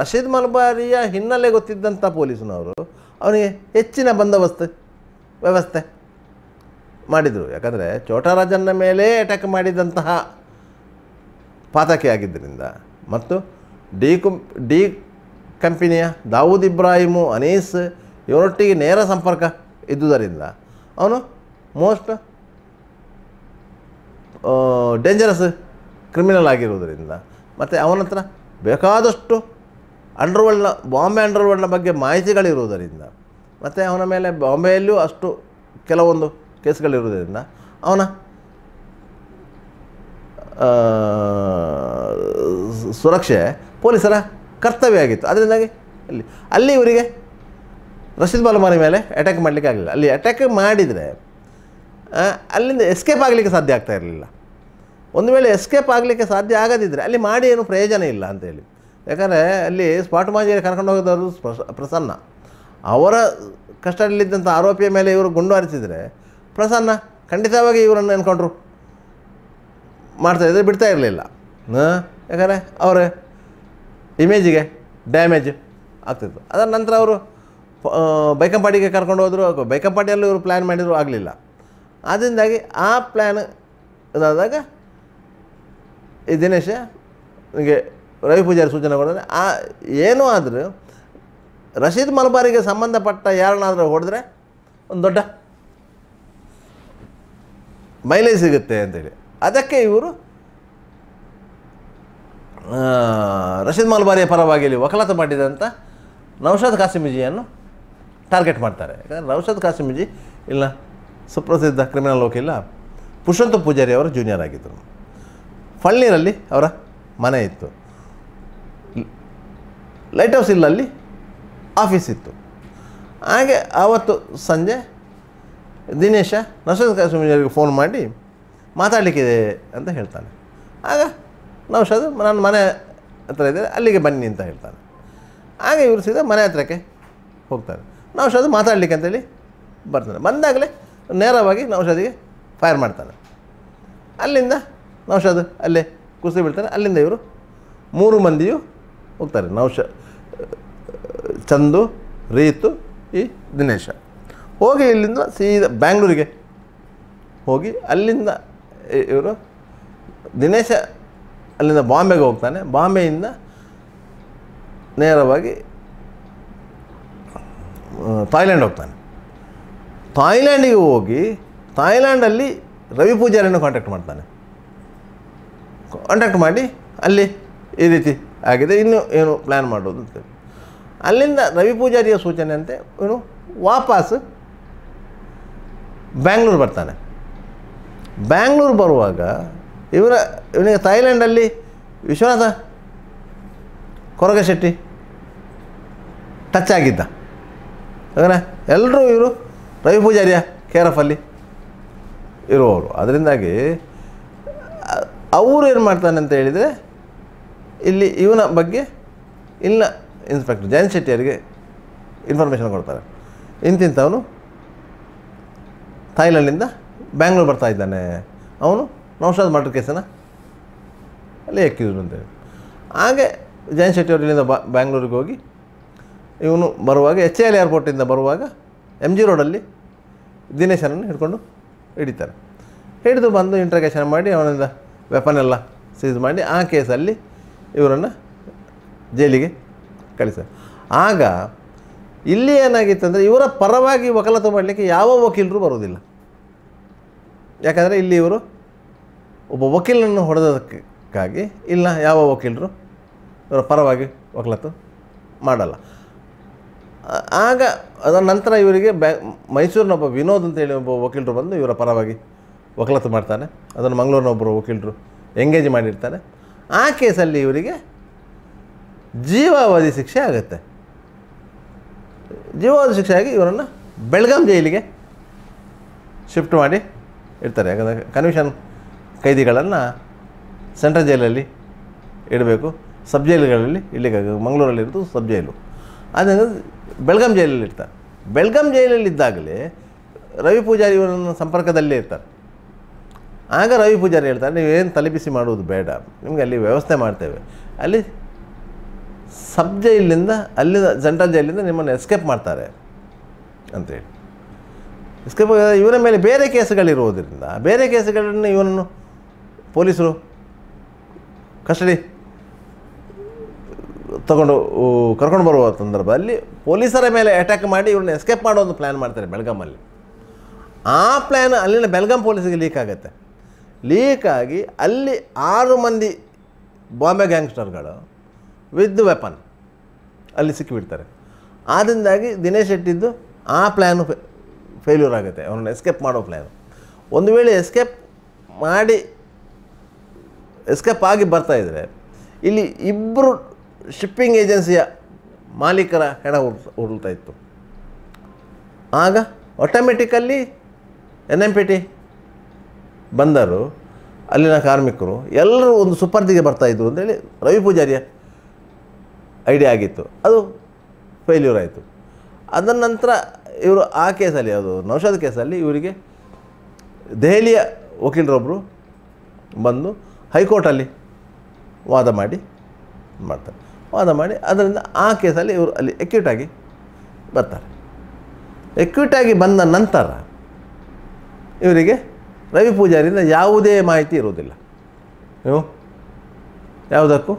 ರಶೀದ್ ಮಲ್ಬಾರಿಯ ಹಿನ್ನೆಲೆ ಗೊತ್ತಿದ್ದಂಥ ಪೊಲೀಸ್ನವರು ಅವನಿಗೆ ಹೆಚ್ಚಿನ ಬಂದೋಬಸ್ತ್ ವ್ಯವಸ್ಥೆ ಮಾಡಿದರು. ಯಾಕಂದರೆ ಚೋಟರಾಜನ ಮೇಲೆ ಅಟ್ಯಾಕ್ ಮಾಡಿದಂತಹ ಪಾತಕಿ ಆಗಿದ್ದರಿಂದ ಮತ್ತು ಡಿ ಕುಂ, ಡಿ ಕಂಪನಿಯ ದಾವೂದ್ ಇಬ್ರಾಹಿಮು ಅನೀಸ್ ಇವರೊಟ್ಟಿಗೆ ನೇರ ಸಂಪರ್ಕ ಇದ್ದುದರಿಂದ ಅವನು ಮೋಸ್ಟ್ ಡೇಂಜರಸ್ ಕ್ರಿಮಿನಲ್ ಆಗಿರುವುದರಿಂದ. ಮತ್ತು ಅವನ ಹತ್ರ ಬೇಕಾದಷ್ಟು ಅಂಡರ್ವರ್ಲ್ಡ್ನ ಬಾಂಬೆ ಅಂಡರ್ವರ್ಲ್ಡ್ನ ಬಗ್ಗೆ ಮಾಹಿತಿಗಳಿರುವುದರಿಂದ. ಮತ್ತು ಅವನ ಮೇಲೆ ಬಾಂಬೆಯಲ್ಲೂ ಅಷ್ಟು ಕೆಲವೊಂದು ಕೇಸ್ಗಳಿರುವುದರಿಂದ ಅವನ ಸುರಕ್ಷೆ ಪೊಲೀಸರ ಕರ್ತವ್ಯ ಆಗಿತ್ತು. ಅದರಿಂದಾಗಿ ಅಲ್ಲಿ ಅಲ್ಲಿ ಇವರಿಗೆ ರಶೀದ್ ಬಾಲಮಾರಿ ಮೇಲೆ ಅಟ್ಯಾಕ್ ಮಾಡಲಿಕ್ಕೆ ಆಗಲಿಲ್ಲ. ಅಲ್ಲಿ ಅಟ್ಯಾಕ್ ಮಾಡಿದರೆ ಅಲ್ಲಿಂದ ಎಸ್ಕೇಪ್ ಆಗಲಿಕ್ಕೆ ಸಾಧ್ಯ ಆಗ್ತಾ ಇರಲಿಲ್ಲ. ಒಂದು ವೇಳೆ ಎಸ್ಕೇಪ್ ಆಗಲಿಕ್ಕೆ ಸಾಧ್ಯ ಆಗದಿದ್ದರೆ ಅಲ್ಲಿ ಮಾಡಿ ಏನು ಪ್ರಯೋಜನ ಇಲ್ಲ ಅಂತೇಳಿ. ಯಾಕಂದರೆ ಅಲ್ಲಿ ಸ್ಪಾಟ್ ಮಾಜಿಗೆ ಕರ್ಕೊಂಡು ಹೋಗಿದವರು ಪ್ರಸ- ಪ್ರಸನ್ನ. ಅವರ ಕಸ್ಟಡಿಯಲ್ಲಿದ್ದಂಥ ಆರೋಪಿಯ ಮೇಲೆ ಇವರು ಗುಂಡು ಹಾರಿಸಿದರೆ ಪ್ರಸನ್ನ ಖಂಡಿತವಾಗಿ ಇವರನ್ನು ಎನ್ಕೌಂಟ್ರು ಮಾಡ್ತಾಯಿದ್ರೆ ಬಿಡ್ತಾ ಇರಲಿಲ್ಲ. ಯಾಕಂದರೆ ಅವರ ಇಮೇಜಿಗೆ ಡ್ಯಾಮೇಜ್ ಆಗ್ತಿತ್ತು. ಅದರ ನಂತರ ಅವರು ಬೈಕಂಪಾಡಿಗೆ ಕರ್ಕೊಂಡು ಹೋದರು ಬೈಕಂಪಾಡಿಯಲ್ಲೂ ಇವರು ಪ್ಲ್ಯಾನ್ ಮಾಡಿದರೂ, ಆಗಲಿಲ್ಲ. ಅದರಿಂದಾಗಿ ಆ ಪ್ಲ್ಯಾನ್ ಇದಾದಾಗ ಈ ದಿನೇಶ ನನಗೆ ರವಿ ಪೂಜಾರಿ ಸೂಚನೆ ಕೊಡಿದ್ರೆ ಆ, ಏನೂ ಆದರೂ ರಶೀದ್ ಮಲಬಾರಿಗೆ ಸಂಬಂಧಪಟ್ಟ ಯಾರನ್ನಾದರೂ ಹೊಡೆದ್ರೆ ಒಂದು ದೊಡ್ಡ ಮೈಲೇಜ್ ಸಿಗುತ್ತೆ ಅಂತೇಳಿ. ಅದಕ್ಕೆ ಇವರು ರಶೀದ್ ಮಲಬಾರಿಯ ಪರವಾಗಿ ಇಲ್ಲಿ ವಕಾಲತ್ತು ಮಾಡಿದಂಥ ನೌಷಾದ್ ಕಾಸಿಮಿಜಿಯನ್ನು ಟಾರ್ಗೆಟ್ ಮಾಡ್ತಾರೆ. ಯಾಕಂದರೆ ನೌಷಾದ್ ಕಾಸಿಮಿಜಿ, ಇಲ್ಲ, ಸುಪ್ರಸಿದ್ಧ ಕ್ರಿಮಿನಲ್ ವಕೀಲ ಪುರುಷೋತ್ತ ಪೂಜಾರಿ ಅವರು ಜೂನಿಯರ್ ಆಗಿದ್ದರು ಫಳ್ನೀರಲ್ಲಿ ಅವರ ಮನೆ ಇತ್ತು. ಲೈಟ್ ಹೌಸ್ ಇಲ್ಲಲ್ಲಿ ಆಫೀಸ್ ಇತ್ತು. ಹಾಗೆ ಆವತ್ತು ಸಂಜೆ ದಿನೇಶ ನೌಷಾದ್ ಕಾಶ್ಮೀರಿಗೆ ಫೋನ್ ಮಾಡಿ ಮಾತಾಡಲಿಕ್ಕಿದೆ ಅಂತ ಹೇಳ್ತಾನೆ. ಆಗ ನೌಶಾದ್ ನನ್ನ ಮನೆ ಹತ್ರ ಇದ್ದರೆ ಅಲ್ಲಿಗೆ ಬನ್ನಿ ಅಂತ ಹೇಳ್ತಾನೆ. ಆಗ ಇವರು ಸೀದಾ ಮನೆ ಹತ್ರಕ್ಕೆ ಹೋಗ್ತಾರೆ. ನೌಶಾದ್ ಮಾತಾಡಲಿಕ್ಕೆ ಅಂತೇಳಿ ಬರ್ತಾನೆ. ಬಂದಾಗಲೇ ನೇರವಾಗಿ ನೌಷಾದಿಗೆ ಫೈರ್ ಮಾಡ್ತಾನೆ. ಅಲ್ಲಿಂದ ನೌಷಾದ್ ಅಲ್ಲೇ ಕುಸಿದು ಬಿಡ್ತಾನೆ ಅಲ್ಲಿಂದ ಇವರು ಮೂರು ಮಂದಿಯು ಹೋಗ್ತಾರೆ. ನೌಷ ಚಂದು, ರೀತು, ಈ ದಿನೇಶ. ಹೋಗಿ ಇಲ್ಲಿಂದ ಸೀದಾ ಬ್ಯಾಂಗ್ಳೂರಿಗೆ. ಹೋಗಿ ಅಲ್ಲಿಂದ ಇವರು ದಿನೇಶ ಅಲ್ಲಿಂದ ಬಾಂಬೆಗೆ ಹೋಗ್ತಾನೆ. ಬಾಂಬೆಯಿಂದ ನೇರವಾಗಿ ಥಾಯ್ಲ್ಯಾಂಡ್ ಹೋಗ್ತಾನೆ. ಥಾಯ್ಲ್ಯಾಂಡಿಗೆ ಹೋಗಿ ಥಾಯ್ಲ್ಯಾಂಡಲ್ಲಿ ರವಿ ಪೂಜಾರಿಯನ್ನು ಕಾಂಟ್ಯಾಕ್ಟ್ ಮಾಡ್ತಾನೆ. ಕಾಂಟ್ಯಾಕ್ಟ್ ಮಾಡಿ ಅಲ್ಲಿ ಈ ರೀತಿ ಆಗಿದೆ, ಇನ್ನು ಏನು ಪ್ಲ್ಯಾನ್ ಮಾಡೋದು ಅಂತೇಳಿ ಅಲ್ಲಿಂದ ರವಿ ಪೂಜಾರಿಯ ಸೂಚನೆಯಂತೆ ಇವನು ವಾಪಸ್ ಬ್ಯಾಂಗ್ಳೂರು ಬರ್ತಾನೆ. ಬ್ಯಾಂಗ್ಳೂರು ಬರುವಾಗ ಇವರ, ಇವನಿಗೆ ಥಾಯ್ಲ್ಯಾಂಡಲ್ಲಿ ವಿಶ್ವನಾಥ ಕೊರಗಶೆಟ್ಟಿ ಟಚ್ ಆಗಿದ್ದ ಯಾಕಂದರೆ ಎಲ್ಲರೂ ಇವರು ರವಿ ಪೂಜಾರಿಯ ಕೇರ್ ಆಫ್ ಅಲ್ಲಿ ಇರುವವರು. ಅದರಿಂದಾಗಿ ಅವರು ಏನು ಮಾಡ್ತಾನೆ ಅಂತ ಹೇಳಿದರೆ ಇಲ್ಲಿ ಇವನ ಬಗ್ಗೆ ಇಲ್ಲ ಇನ್ಸ್ಪೆಕ್ಟರ್ ಜಯಂತ್ ಶೆಟ್ಟಿ ಅವರಿಗೆ ಇನ್ಫಾರ್ಮೇಷನ್ ಕೊಡ್ತಾರೆ. ಇಂತಿಂಥವನು ಥಾಯ್ಲೆಂಡಿಂದ ಬ್ಯಾಂಗ್ಳೂರು ಬರ್ತಾ ಇದ್ದಾನೆ. ಅವನು ನೌಶಾದ್ ಮರ್ಡರ್ ಕೇಸನ್ನು ಅಲ್ಲಿ ಎಕ್ಕಿದ್ರು ಅಂತೇಳಿ ಹಾಗೆ ಜಯಂತ್ ಶೆಟ್ಟಿ ಅವರು ಇಲ್ಲಿಂದ ಬ್ಯಾಂಗ್ಳೂರಿಗೆ ಹೋಗಿ ಇವನು ಬರುವಾಗ ಎಚ್ ಎಲ್ ಏರ್ಪೋರ್ಟಿಂದ ಬರುವಾಗ ಎಂ ಜಿ ರೋಡಲ್ಲಿ ದಿನೇಶನನ್ನು ಹಿಡ್ಕೊಂಡು ಹಿಡಿತಾರೆ. ಹಿಡಿದು ಬಂದು ಇಂಟ್ರಗೇಷನ್ ಮಾಡಿ ಅವನಿಂದ ವೆಪನ್ ಎಲ್ಲ ಸೀಸ್ ಮಾಡಿ ಆ ಕೇಸಲ್ಲಿ ಇವರನ್ನು ಜೈಲಿಗೆ ಕಳಿಸ್ತಾರೆ ಆಗ ಇಲ್ಲಿ ಏನಾಗಿತ್ತಂದರೆ ಇವರ ಪರವಾಗಿ ವಕಾಲತ್ತು ಮಾಡಲಿಕ್ಕೆ ಯಾವ ವಕೀಲರು ಬರೋದಿಲ್ಲ ಯಾಕಂದರೆ ಇಲ್ಲಿ ಇವರು ಒಬ್ಬ ವಕೀಲನನ್ನು ಹೊಡೆದಕ್ಕಾಗಿ ಇಲ್ಲ, ಯಾವ ವಕೀಲರು ಇವರ ಪರವಾಗಿ ವಕಾಲತ್ತು ಮಾಡಲ್ಲ. ಆಗ ಅದರ ನಂತರ ಇವರಿಗೆ ಬ್ಯಾ, ಮೈಸೂರಿನ ಒಬ್ಬ ವಿನೋದ್ ಅಂತೇಳಿ ಒಬ್ಬ ವಕೀಲರು ಬಂದು ಇವರ ಪರವಾಗಿ ವಕಾಲತ್ತು ಮಾಡ್ತಾನೆ. ಅದನ್ನು ಮಂಗಳೂರಿನ ಒಬ್ಬರು ವಕೀಲರು ಎಂಗೇಜ್ ಮಾಡಿರ್ತಾರೆ. ಆ ಕೇಸಲ್ಲಿ ಇವರಿಗೆ ಜೀವಾವಧಿ ಶಿಕ್ಷೆ ಆಗುತ್ತೆ. ಜೀವಾವಧಿ ಶಿಕ್ಷೆ ಆಗಿ ಇವರನ್ನು ಬೆಳಗಾಂ ಜೈಲಿಗೆ ಶಿಫ್ಟ್ ಮಾಡಿ ಇಡ್ತಾರೆ. ಯಾಕಂದರೆ ಕನ್ವಿಷನ್ ಕೈದಿಗಳನ್ನು ಸೆಂಟ್ರಲ್ ಜೈಲಲ್ಲಿ ಇಡಬೇಕು. ಸಬ್ ಜೈಲುಗಳಲ್ಲಿ ಇಡಲಿಕ್ಕೆ ಮಂಗಳೂರಲ್ಲಿ ಇರೋದು ಸಬ್ ಜೈಲು. ಅದರಿಂದ ಬೆಳಗಾಂ ಜೈಲಲ್ಲಿ ಇರ್ತಾರೆ ಬೆಳಗಾಂ ಜೈಲಲ್ಲಿ ಇದ್ದಾಗಲೇ ರವಿ ಪೂಜಾರಿ ಇವರನ್ನು ಸಂಪರ್ಕದಲ್ಲೇ ಇರ್ತಾರೆ. ಆಗ ರವಿ ಪೂಜಾರಿ ಹೇಳ್ತಾರೆ, ನೀವೇನು ತಲೆಬಿಸಿ ಮಾಡುವುದು ಬೇಡ. ನಿಮಗೆ ಅಲ್ಲಿ ವ್ಯವಸ್ಥೆ ಮಾಡ್ತೇವೆ. ಅಲ್ಲಿ ಸಬ್ ಜೈಲಿಂದ ಅಲ್ಲಿಂದ ಸೆಂಟ್ರಲ್ ಜೈಲಿಂದ ನಿಮ್ಮನ್ನು ಎಸ್ಕೇಪ್ ಮಾಡ್ತಾರೆ ಅಂತೇಳಿ ಎಸ್ಕೇಪ್ ಇವನ ಮೇಲೆ ಬೇರೆ ಕೇಸುಗಳಿರುವುದರಿಂದ, ಬೇರೆ ಕೇಸುಗಳನ್ನು ಇವನನ್ನು ಪೊಲೀಸರು ಕಸ್ಟಡಿ ತಗೊಂಡು ಕರ್ಕೊಂಡು ಬರುವ ಸಂದರ್ಭದಲ್ಲಿ ಪೊಲೀಸರ ಮೇಲೆ ಅಟ್ಯಾಕ್ ಮಾಡಿ ಇವ್ರನ್ನ ಎಸ್ಕೇಪ್ ಮಾಡೋ ಒಂದು ಪ್ಲ್ಯಾನ್ ಮಾಡ್ತಾರೆ ಬೆಳಗಾಮಲ್ಲಿ ಆ ಪ್ಲ್ಯಾನ್ ಅಲ್ಲಿನ ಬೆಳಗಾಂ ಪೊಲೀಸಿಗೆ ಲೀಕ್ ಆಗುತ್ತೆ. ಲೀಕ್ ಆಗಿ ಅಲ್ಲಿ ಆರು ಮಂದಿ ಬಾಂಬೆ ಗ್ಯಾಂಗ್ಸ್ಟರ್ಗಳು ವಿತ್ ವೆಪನ್ ಅಲ್ಲಿ ಸಿಕ್ಕಿಬಿಡ್ತಾರೆ. ಆದ್ದರಿಂದಾಗಿ ದಿನೇಶ್ ಶೆಟ್ಟಿದ್ದು ಆ ಪ್ಲ್ಯಾನು ಫೇಲ್ಯೂರ್ ಆಗುತ್ತೆ. ಅವ್ರನ್ನ ಎಸ್ಕೇಪ್ ಮಾಡೋ ಪ್ಲ್ಯಾನು ಒಂದು ವೇಳೆ ಎಸ್ಕೇಪ್ ಮಾಡಿ ಎಸ್ಕೇಪ್ ಆಗಿ ಬರ್ತಾ ಇದ್ದರೆ ಇಲ್ಲಿ ಇಬ್ಬರು ಶಿಪ್ಪಿಂಗ್ ಏಜೆನ್ಸಿಯ ಮಾಲೀಕರ ಹೆಣ ಉರುಳ್ ಉರುಳ್ತಾ ಇತ್ತು. ಆಗ automatically N M P T ಬಂದರು. ಅಲ್ಲಿನ ಕಾರ್ಮಿಕರು ಎಲ್ಲರೂ ಒಂದು ಸುಪರ್ದಿಗೆ ಬರ್ತಾಯಿದ್ರು ಅಂತೇಳಿ ರವಿ ಪೂಜಾರಿಯ ಐಡಿಯಾ ಆಗಿತ್ತು. ಅದು ಫೇಲ್ಯೂರ್ ಆಯಿತು. ಅದರ ನಂತರ ಇವರು ಆ ಕೇಸಲ್ಲಿ, ಅದು ನೌಷಾದ್ ಕೇಸಲ್ಲಿ ಇವರಿಗೆ ದೆಹಲಿಯ ವಕೀಲರೊಬ್ಬರು ಬಂದು ಹೈಕೋರ್ಟಲ್ಲಿ ವಾದ ಮಾಡಿ, ಮಾಡ್ತಾರೆ. ವಾದ ಮಾಡಿ, ಅದರಿಂದ ಆ ಕೇಸಲ್ಲಿ ಇವರು ಅಲ್ಲಿ ಎಕ್ಯೂಟಾಗಿ ಬರ್ತಾರೆ. ಎಕ್ಯೂಟಾಗಿ ಬಂದ ನಂತರ ಇವರಿಗೆ ರವಿ ಪೂಜಾರಿಂದ ಯಾವುದೇ ಮಾಹಿತಿ ಇರುವುದಿಲ್ಲ. ನೀವು? ಯಾವುದಕ್ಕೂ?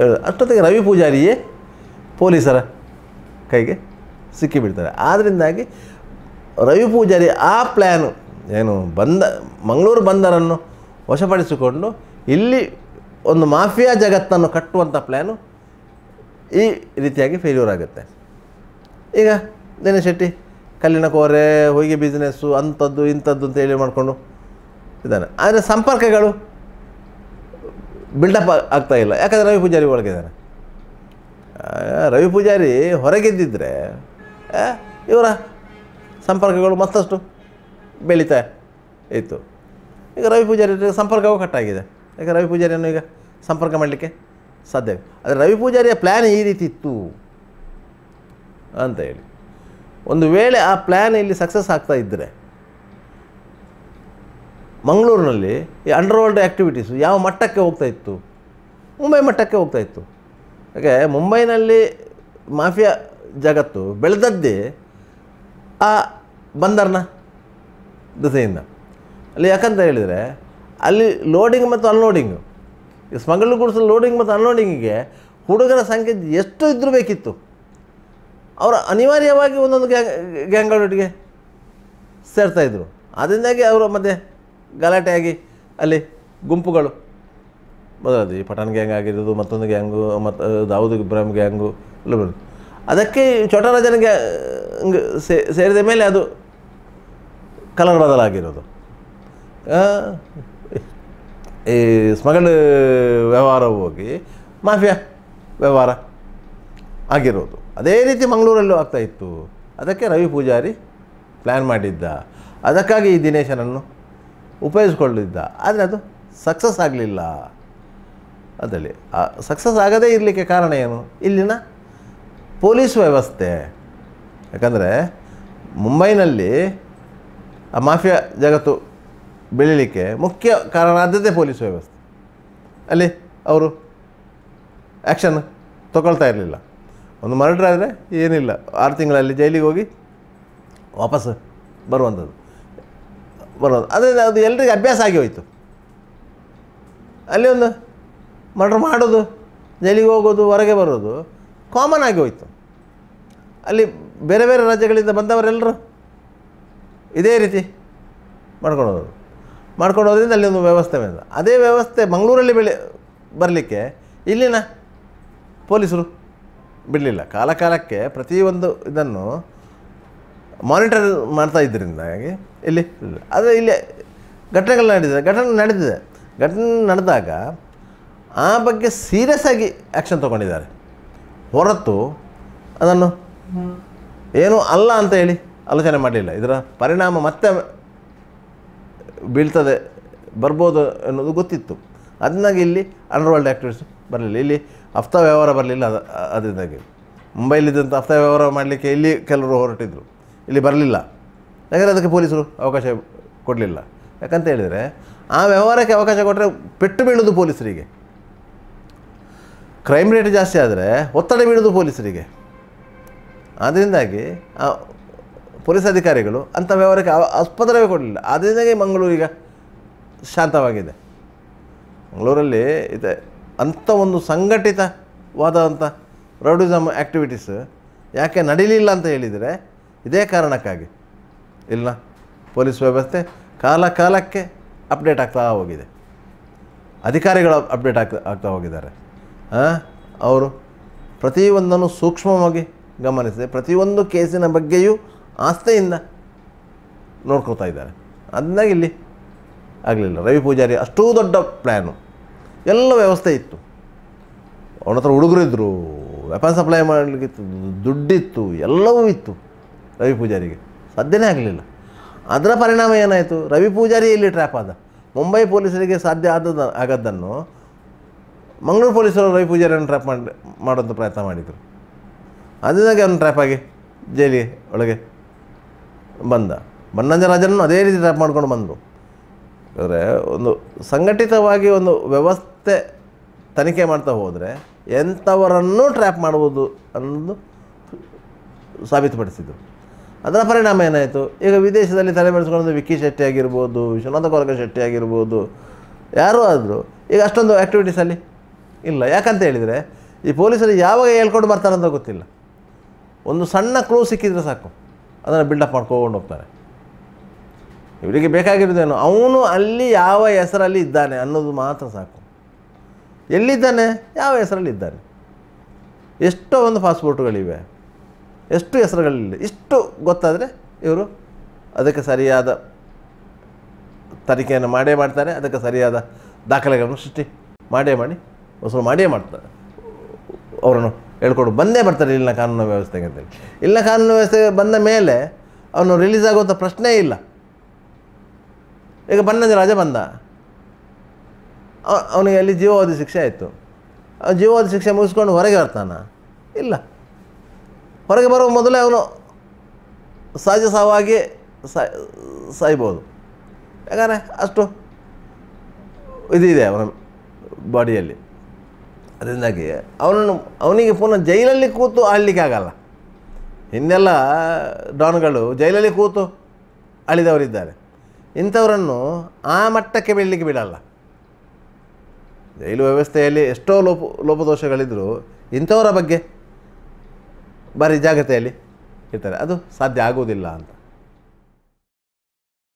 ಹೇಳು. ಅಷ್ಟೊತ್ತಿಗೆ ರವಿ ಪೂಜಾರಿಯೇ ಪೊಲೀಸರ ಕೈಗೆ ಸಿಕ್ಕಿಬಿಡ್ತಾರೆ ಆದ್ದರಿಂದಾಗಿ ರವಿ ಪೂಜಾರಿ ಆ ಪ್ಲ್ಯಾನು ಏನು ಬಂದ, ಮಂಗಳೂರು ಬಂದರನ್ನು ವಶಪಡಿಸಿಕೊಂಡು ಇಲ್ಲಿ ಒಂದು ಮಾಫಿಯಾ ಜಗತ್ತನ್ನು ಕಟ್ಟುವಂಥ ಪ್ಲ್ಯಾನು ಈ ರೀತಿಯಾಗಿ ಫೇಲ್ಯೂರ್ ಆಗುತ್ತೆ ಈಗ ದಿನೇಶ್ ಶೆಟ್ಟಿ ಕಲ್ಲಿನ ಕೋರೆ, ಹೊಯ್ಗೆ ಬಿಸ್ನೆಸ್ಸು ಅಂಥದ್ದು, ಇಂಥದ್ದು ಅಂತ ಹೇಳಿ ಮಾಡಿಕೊಂಡು ಇದ್ದಾನೆ ಆದರೆ ಸಂಪರ್ಕಗಳು ಬಿಲ್ಡಪ್ ಆಗ್ತಾ ಇಲ್ಲ. ಯಾಕಂದರೆ ರವಿ ಪೂಜಾರಿ ಒಳಗಿದ್ದಾನೆ ರವಿ ಪೂಜಾರಿ ಹೊರಗೆದ್ದಿದ್ದರೆ ಇವರ ಸಂಪರ್ಕಗಳು ಮತ್ತಷ್ಟು ಬೆಳೀತಾ ಇತ್ತು. ಈಗ ರವಿ ಪೂಜಾರಿ ಸಂಪರ್ಕವೂ ಕಟ್ಟಾಗಿದೆ ಯಾಕೆ ರವಿ ಪೂಜಾರಿಯನ್ನು ಈಗ ಸಂಪರ್ಕ ಮಾಡಲಿಕ್ಕೆ ಸಾಧ್ಯ ಆದರೆ ರವಿ ಪೂಜಾರಿಯ ಪ್ಲ್ಯಾನ್ ಈ ರೀತಿ ಇತ್ತು ಅಂತ ಹೇಳಿ. ಒಂದು ವೇಳೆ ಆ ಪ್ಲ್ಯಾನ್ ಇಲ್ಲಿ ಸಕ್ಸಸ್ ಆಗ್ತಾ ಇದ್ದರೆ ಮಂಗಳೂರಿನಲ್ಲಿ ಈ ಅಂಡರ್ವರ್ಲ್ಡ್ ಆ್ಯಕ್ಟಿವಿಟೀಸು ಯಾವ ಮಟ್ಟಕ್ಕೆ ಹೋಗ್ತಾ ಇತ್ತು ಮುಂಬೈ ಮಟ್ಟಕ್ಕೆ ಹೋಗ್ತಾ ಇತ್ತು ಯಾಕೆ ಮುಂಬೈನಲ್ಲಿ ಮಾಫಿಯಾ ಜಗತ್ತು ಬೆಳೆದದ್ದೇ ಆ ಬಂದರ್ನ ದಿಸೆಯಿಂದ ಅಲ್ಲಿ ಯಾಕಂತ ಹೇಳಿದರೆ ಅಲ್ಲಿ ಲೋಡಿಂಗ್ ಮತ್ತು ಅನ್ಲೋಡಿಂಗು ಈ ಸ್ಮಗಲ್ ಗುಡ್ಸ್ ಲೋಡಿಂಗ್ ಮತ್ತು ಅನ್ಲೋಡಿಂಗಿಗೆ ಹುಡುಗರ ಸಂಖ್ಯೆ ಎಷ್ಟು ಇದ್ದರೂ ಬೇಕಿತ್ತು ಅವರು ಅನಿವಾರ್ಯವಾಗಿ ಒಂದೊಂದು ಗ್ಯಾಂಗ್ ಗ್ಯಾಂಗ್ಗಳೊಟ್ಟಿಗೆ ಸೇರ್ತಾಯಿದ್ರು ಅದರಿಂದಾಗಿ ಅವರು ಮಧ್ಯೆ ಗಲಾಟೆಯಾಗಿ ಅಲ್ಲಿ ಗುಂಪುಗಳು. ಬದಲಾದ ಈ ಪಠಾಣ್ ಗ್ಯಾಂಗ್ ಆಗಿರೋದು ಮತ್ತೊಂದು ಗ್ಯಾಂಗು ಮತ್ತು ದಾವೂದ್ ಇಬ್ರಾಹಿಂ ಗ್ಯಾಂಗು ಎಲ್ಲ ಬರೋದು ಅದಕ್ಕೆ ಚೋಟರಾಜನ ಗ್ಯಾಂಗ್ ಸೇರಿದ ಮೇಲೆ ಅದು ಕಲರ್ ಬದಲಾಗಿರೋದು ಈ ಸ್ಮಗಲ್ ವ್ಯವಹಾರ ಹೋಗಿ ಮಾಫಿಯಾ ವ್ಯವಹಾರ ಆಗಿರೋದು. ಅದೇ ರೀತಿ ಮಂಗಳೂರಲ್ಲೂ ಆಗ್ತಾಯಿತ್ತು ಅದಕ್ಕೆ ರವಿ ಪೂಜಾರಿ ಪ್ಲ್ಯಾನ್ ಮಾಡಿದ್ದ. ಅದಕ್ಕಾಗಿ ಈ ದಿನೇಶನನ್ನು ಉಪಯೋಗಿಸ್ಕೊಳ್ಳಿದ್ದ. ಆದರೆ ಅದು ಸಕ್ಸಸ್ ಆಗಲಿಲ್ಲ. ಅದರಲ್ಲಿ ಸಕ್ಸಸ್ ಆಗದೇ ಇರಲಿಕ್ಕೆ ಕಾರಣ ಏನು? ಇಲ್ಲಿನ ಪೊಲೀಸ್ ವ್ಯವಸ್ಥೆ. ಯಾಕಂದರೆ ಮುಂಬೈನಲ್ಲಿ ಆ ಮಾಫಿಯಾ ಜಗತ್ತು ಬೆಳೀಲಿಕ್ಕೆ ಮುಖ್ಯ ಕಾರಣ ಆದದ್ದೇ ಪೊಲೀಸ್ ವ್ಯವಸ್ಥೆ. ಅಲ್ಲಿ ಅವರು ಆ್ಯಕ್ಷನ್ ತಗೊಳ್ತಾ ಇರಲಿಲ್ಲ. ಒಂದು ಮರ್ಡ್ರ್ ಆದರೆ ಏನಿಲ್ಲ. ಆರು ತಿಂಗಳಲ್ಲಿ ಜೈಲಿಗೆ ಹೋಗಿ ವಾಪಸ್ ಬರುವಂಥದ್ದು. ಬರೋದು. ಅದರಿಂದ ಅದು ಎಲ್ರಿಗೂ ಅಭ್ಯಾಸ ಆಗಿ ಹೋಯಿತು. ಅಲ್ಲಿ ಒಂದು ಮರ್ಡ್ರ್ ಮಾಡೋದು, ಜೈಲಿಗೆ ಹೋಗೋದು, ಹೊರಗೆ ಬರೋದು ಕಾಮನ್ ಆಗಿ ಹೋಯಿತು. ಅಲ್ಲಿ ಬೇರೆ ಬೇರೆ ರಾಜ್ಯಗಳಿಂದ ಬಂದವರೆಲ್ಲರೂ ಇದೇ ರೀತಿ ಮಾಡ್ಕೊಂಡು ಹೋಗೋದು ಮಾಡ್ಕೊಂಡು ಹೋದ್ರಿಂದ ಅಲ್ಲಿ ಒಂದು ವ್ಯವಸ್ಥೆ ಬಂದ ಅದೇ ವ್ಯವಸ್ಥೆ ಮಂಗಳೂರಲ್ಲಿ ಬೆಳೆ ಬರಲಿಕ್ಕೆ ಇಲ್ಲಿನ ಪೊಲೀಸರು ಬಿಡಲಿಲ್ಲ. ಕಾಲಕಾಲಕ್ಕೆ ಪ್ರತಿಯೊಂದು ಇದನ್ನು ಮಾನಿಟರ್ ಮಾಡ್ತಾ ಇದ್ದರಿಂದಾಗಿ ಇಲ್ಲಿ? ಆದರೆ ಇಲ್ಲಿ ಘಟನೆಗಳು ನಡೆದಿದೆ ಘಟನೆ ನಡೆದಿದೆ ಘಟನೆ ನಡೆದಾಗ ಆ ಬಗ್ಗೆ ಸೀರಿಯಸ್ ಆಗಿ ಆ್ಯಕ್ಷನ್ ತೊಗೊಂಡಿದ್ದಾರೆ. ಹೊರತು ಅದನ್ನು ಏನೂ ಅಲ್ಲ ಅಂತ ಹೇಳಿ ಆಲೋಚನೆ ಮಾಡಲಿಲ್ಲ. ಇದರ ಪರಿಣಾಮ ಮತ್ತೆ ಬೀಳ್ತದೆ, ಬರ್ಬೋದು ಅನ್ನೋದು ಗೊತ್ತಿತ್ತು. ಅದನ್ನಾಗಿ ಇಲ್ಲಿ ಅಂಡರ್ವರ್ಲ್ಡ್ ಆ್ಯಕ್ಟಿವಿಟೀಸ್ ಬರಲಿಲ್ಲ. ಇಲ್ಲಿ ಹಫ್ತ ವ್ಯವಹಾರ ಬರಲಿಲ್ಲ ಅದು ಅದರಿಂದಾಗಿ. ಮುಂಬೈಲಿದ್ದಂಥ ಹಫ್ತ ವ್ಯವಹಾರ ಮಾಡಲಿಕ್ಕೆ ಇಲ್ಲಿ ಕೆಲವರು ಹೊರಟಿದ್ರು. ಇಲ್ಲಿ ಬರಲಿಲ್ಲ. ಯಾಕಂದರೆ ಅದಕ್ಕೆ ಪೊಲೀಸರು ಅವಕಾಶ ಕೊಡಲಿಲ್ಲ. ಯಾಕಂತ ಹೇಳಿದರೆ ಆ ವ್ಯವಹಾರಕ್ಕೆ ಅವಕಾಶ ಕೊಟ್ಟರೆ ಪೆಟ್ಟು ಬೀಳೋದು ಪೊಲೀಸರಿಗೆ. ಕ್ರೈಮ್ ರೇಟ್ ಜಾಸ್ತಿ ಆದರೆ ಒತ್ತಡ ಬೀಳೋದು ಪೊಲೀಸರಿಗೆ. ಅದರಿಂದಾಗಿ ಆ ಪೊಲೀಸ್ ಅಧಿಕಾರಿಗಳು ಅಂಥ ವ್ಯವಹಾರಕ್ಕೆ ಆಸ್ಪತ್ರೆ ಕೊಡಲಿಲ್ಲ. ಅದರಿಂದಾಗಿ ಮಂಗಳೂರು ಈಗ ಶಾಂತವಾಗಿದೆ. ಮಂಗಳೂರಲ್ಲಿ ಇದೆ ಅಂಥ ಒಂದು ಸಂಘಟಿತವಾದಂಥ ರೌಡಿಸಮ್ ಆ್ಯಕ್ಟಿವಿಟೀಸ್ ಯಾಕೆ ನಡೀಲಿಲ್ಲ ಅಂತ ಹೇಳಿದರೆ ಇದೇ ಕಾರಣಕ್ಕಾಗಿ. ಇಲ್ಲ, ಪೊಲೀಸ್ ವ್ಯವಸ್ಥೆ ಕಾಲ ಕಾಲಕ್ಕೆ ಅಪ್ಡೇಟ್ ಆಗ್ತಾ ಹೋಗಿದೆ. ಅಧಿಕಾರಿಗಳು ಅಪ್ಡೇಟ್ ಆಗ್ತಾ ಆಗ್ತಾ ಹೋಗಿದ್ದಾರೆ. ಅವರು ಪ್ರತಿಯೊಂದನ್ನು ಸೂಕ್ಷ್ಮವಾಗಿ ಗಮನಿಸಿದೆ. ಪ್ರತಿಯೊಂದು ಕೇಸಿನ ಬಗ್ಗೆಯೂ ಆಸ್ಥೆಯಿಂದ ನೋಡ್ಕೋತಾ ಇದ್ದಾರೆ. ಅದನ್ನ ಇಲ್ಲಿ ಆಗಲಿಲ್ಲ. ರವಿ ಪೂಜಾರಿ ಅಷ್ಟೂ ದೊಡ್ಡ ಪ್ಲ್ಯಾನು ಎಲ್ಲ ವ್ಯವಸ್ಥೆ ಇತ್ತು. ಅವನ ಹತ್ರ ಹುಡುಗರಿದ್ದರು ವೆಪನ್ ಸಪ್ಲೈ ಮಾಡಲಿಕ್ಕಿತ್ತು, ದುಡ್ಡಿತ್ತು, ಎಲ್ಲವೂ ಇತ್ತು ರವಿ ಪೂಜಾರಿಗೆ. ಸಾಧ್ಯನೇ ಆಗಲಿಲ್ಲ. ಅದರ ಪರಿಣಾಮ ಏನಾಯಿತು? ರವಿ ಪೂಜಾರಿ ಇಲ್ಲಿ ಟ್ರ್ಯಾಪ್ ಆದ? ಮುಂಬೈ ಪೊಲೀಸರಿಗೆ ಸಾಧ್ಯ ಆದದ ಆಗದ್ದನ್ನು ಮಂಗಳೂರು ಪೊಲೀಸರು ರವಿ ಪೂಜಾರಿಯನ್ನು ಟ್ರ್ಯಾಪ್ ಮಾಡಿ ಮಾಡೋಂಥ ಪ್ರಯತ್ನ ಮಾಡಿದರು. ಅದರಿಂದಾಗಿ ಅವನು ಟ್ರ್ಯಾಪ್ ಆಗಿ ಜೈಲಿಗೆ ಒಳಗೆ ಬಂದ. ಬನ್ನಂಜರಾಜನನ್ನು ಅದೇ ರೀತಿ ಟ್ರ್ಯಾಪ್ ಮಾಡ್ಕೊಂಡು ಬಂದರು. ಅಂದರೆ ಒಂದು ಸಂಘಟಿತವಾಗಿ ಒಂದು ವ್ಯವಸ್ಥೆ ತನಿಖೆ ಮಾಡ್ತಾ ಹೋದರೆ ಎಂಥವರನ್ನೂ ಟ್ರ್ಯಾಪ್ ಮಾಡ್ಬೋದು ಅನ್ನೋದು ಸಾಬೀತುಪಡಿಸಿದರು ಅದರ ಪರಿಣಾಮ ಏನಾಯಿತು? ಈಗ ವಿದೇಶದಲ್ಲಿ ತಲೆಮೆರೆಸ್ಕೊಂಡು ವಿಕ್ಕಿ ಶೆಟ್ಟಿ ಆಗಿರ್ಬೋದು ವಿಶ್ವನಾಥ ಕೊರಕ ಶೆಟ್ಟಿ ಆಗಿರ್ಬೋದು, ಯಾರೂ ಆದರೂ ಈಗ ಅಷ್ಟೊಂದು ಆ್ಯಕ್ಟಿವಿಟೀಸಲ್ಲಿ ಇಲ್ಲ. ಯಾಕಂತ ಹೇಳಿದರೆ, ಈ ಪೊಲೀಸರು ಯಾವಾಗ ಹೇಳ್ಕೊಂಡು ಬರ್ತಾರಂತ ಗೊತ್ತಿಲ್ಲ. ಒಂದು ಸಣ್ಣ ಕ್ಲೂ ಸಿಕ್ಕಿದ್ರೆ ಸಾಕು. ಅದನ್ನು ಬಿಲ್ಡಪ್ ಮಾಡ್ಕೊಂಡು ಹೋಗ್ತಾರೆ. ಇವರಿಗೆ ಬೇಕಾಗಿರೋದೇನು ಅವನು ಅಲ್ಲಿ ಯಾವ ಹೆಸರಲ್ಲಿ ಇದ್ದಾನೆ ಅನ್ನೋದು ಮಾತ್ರ ಸಾಕು. ಎಲ್ಲಿದ್ದಾನೆ? ಯಾವ ಹೆಸರಲ್ಲಿ ಇದ್ದಾನೆ? ಎಷ್ಟೋ ಒಂದು ಪಾಸ್ಪೋರ್ಟ್ಗಳಿವೆ ಎಷ್ಟು ಹೆಸರುಗಳಿಲ್ಲ. ಇಷ್ಟು ಗೊತ್ತಾದರೆ ಇವರು ಅದಕ್ಕೆ ಸರಿಯಾದ ತನಿಖೆಯನ್ನು ಮಾಡೇ ಮಾಡ್ತಾರೆ, ಅದಕ್ಕೆ ಸರಿಯಾದ ದಾಖಲೆಗಳನ್ನು ಸೃಷ್ಟಿ ಮಾಡೇ ಮಾಡಿ, ವಸೂಲು ಮಾಡೇ ಮಾಡ್ತಾರೆ. ಅವರನ್ನು ಹೇಳ್ಕೊಂಡು ಬಂದೇ ಬರ್ತಾರೆ ಇಲ್ಲಿನ ಕಾನೂನು ವ್ಯವಸ್ಥೆಗೆ ಅಂತೇಳಿ ಇಲ್ಲಿನ ಕಾನೂನು ವ್ಯವಸ್ಥೆ ಬಂದ ಮೇಲೆ ಅವನು ರಿಲೀಸ್ ಆಗುವಂಥ ಪ್ರಶ್ನೆ ಇಲ್ಲ. ಈಗ ಬನ್ನಂಜ ರಾಜ ಬಂದ. ಅವ- ಅವನಿಗೆ ಅಲ್ಲಿ ಜೀವಾವಧಿ ಶಿಕ್ಷೆ ಆಯಿತು. ಜೀವಾವಧಿ ಶಿಕ್ಷೆ ಮುಗಿಸ್ಕೊಂಡು ಹೊರಗೆ ಬರ್ತಾನ. ಇಲ್ಲ. ಹೊರಗೆ ಬರುವ ಮೊದಲೇ ಅವನು ಸಹಜ ಸಾವಾಗಿ ಸಾಯ್ ಸಾಯ್ಬೋದು. ಯಾಕಂದರೆ ಅಷ್ಟು ಇದಿದೆ ಅವನ ಬಾಡಿಯಲ್ಲಿ. ಅದರಿಂದಾಗಿ ಅವನನ್ನು, ಅವನಿಗೆ ಪುನಃ ಜೈಲಲ್ಲಿ ಕೂತು ಆಳಲಿಕ್ಕೆ ಆಗಲ್ಲ. ಹಿಂದೆಲ್ಲ ಡಾನ್ಗಳು ಜೈಲಲ್ಲಿ ಕೂತು ಅಳಿದವರಿದ್ದಾರೆ ಇಂಥವರನ್ನು ಆ ಮಟ್ಟಕ್ಕೆ ಬೆಳಲಿಕ್ಕೆ ಬಿಡಲ್ಲ. ಜೈಲು ವ್ಯವಸ್ಥೆಯಲ್ಲಿ ಎಷ್ಟೋ ಲೋಪ ಲೋಪದೋಷಗಳಿದ್ದರೂ ಇಂಥವರ ಬಗ್ಗೆ ಭಾರಿ ಜಾಗ್ರತೆಯಲ್ಲಿ ಇರ್ತಾರೆ. ಅದು ಸಾಧ್ಯ ಆಗೋದಿಲ್ಲ ಅಂತ.